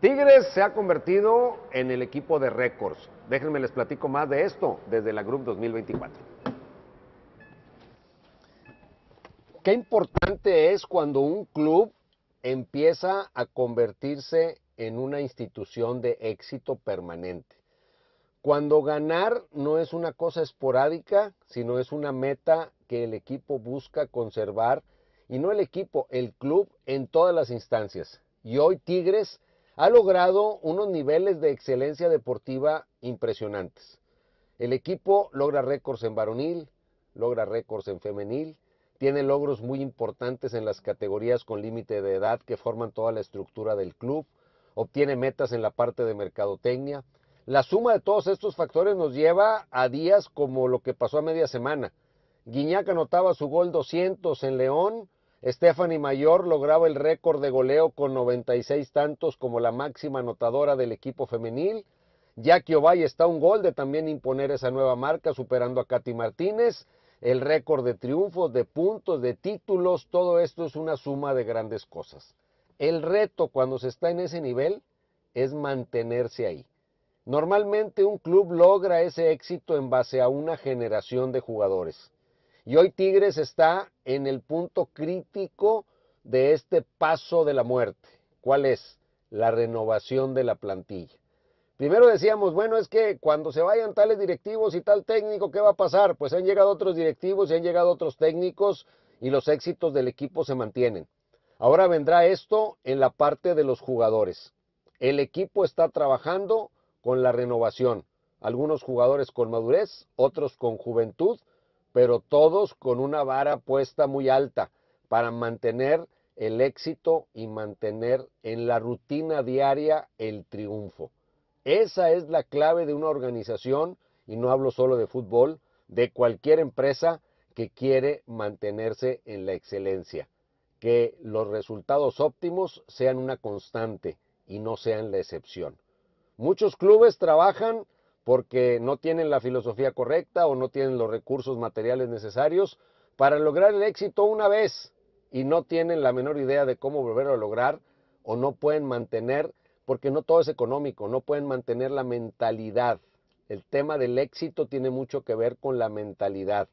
Tigres se ha convertido en el equipo de récords. Déjenme les platico más de esto desde la Group 2024. Qué importante es cuando un club empieza a convertirse en una institución de éxito permanente. Cuando ganar no es una cosa esporádica, sino es una meta que el equipo busca conservar, y no el equipo, el club en todas las instancias. Y hoy Tigres ha logrado unos niveles de excelencia deportiva impresionantes. El equipo logra récords en varonil, logra récords en femenil, tiene logros muy importantes en las categorías con límite de edad que forman toda la estructura del club, obtiene metas en la parte de mercadotecnia. La suma de todos estos factores nos lleva a días como lo que pasó a media semana. Guiñac anotaba su gol 200 en León, Stephanie Mayor lograba el récord de goleo con 96 tantos como la máxima anotadora del equipo femenil. Jackie Ovalle está un gol de también imponer esa nueva marca, superando a Katy Martínez. El récord de triunfos, de puntos, de títulos, todo esto es una suma de grandes cosas. El reto cuando se está en ese nivel es mantenerse ahí. Normalmente un club logra ese éxito en base a una generación de jugadores. Y hoy Tigres está en el punto crítico de este paso de la muerte. ¿Cuál es? La renovación de la plantilla. Primero decíamos, bueno, es que cuando se vayan tales directivos y tal técnico, ¿qué va a pasar? Pues han llegado otros directivos y han llegado otros técnicos y los éxitos del equipo se mantienen. Ahora vendrá esto en la parte de los jugadores. El equipo está trabajando con la renovación. Algunos jugadores con madurez, otros con juventud, pero todos con una vara puesta muy alta para mantener el éxito y mantener en la rutina diaria el triunfo. Esa es la clave de una organización, y no hablo solo de fútbol, de cualquier empresa que quiere mantenerse en la excelencia que los resultados óptimos sean una constante y no sean la excepción. Muchos clubes trabajan porque no tienen la filosofía correcta o no tienen los recursos materiales necesarios para lograr el éxito una vez y no tienen la menor idea de cómo volverlo a lograr o no pueden mantener, porque no todo es económico, no pueden mantener la mentalidad. El tema del éxito tiene mucho que ver con la mentalidad,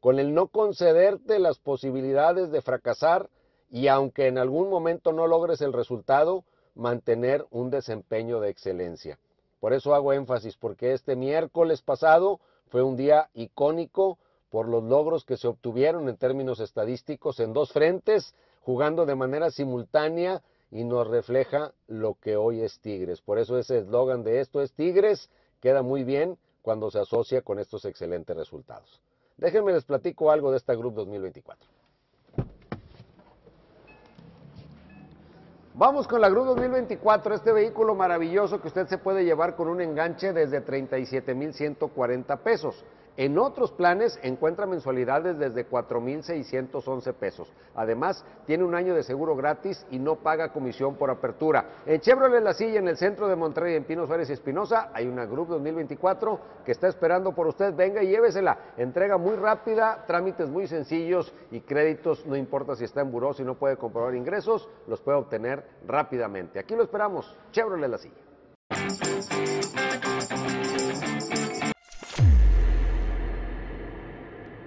con el no concederte las posibilidades de fracasar y aunque en algún momento no logres el resultado, mantener un desempeño de excelencia. Por eso hago énfasis, porque este miércoles pasado fue un día icónico por los logros que se obtuvieron en términos estadísticos en dos frentes, jugando de manera simultánea y nos refleja lo que hoy es Tigres. Por eso ese eslogan de esto es Tigres queda muy bien cuando se asocia con estos excelentes resultados. Déjenme les platico algo de esta Group 2024. Vamos con la GRU 2024, este vehículo maravilloso que usted se puede llevar con un enganche desde 37,140 pesos. En otros planes encuentra mensualidades desde 4.611 pesos. Además, tiene un año de seguro gratis y no paga comisión por apertura. En Chevrolet La Silla, en el centro de Monterrey, en Pinos Suárez y Espinosa, hay una Group 2024 que está esperando por usted. Venga y llévesela. Entrega muy rápida, trámites muy sencillos y créditos, no importa si está en buró, si no puede comprobar ingresos, los puede obtener rápidamente. Aquí lo esperamos. Chevrolet La Silla.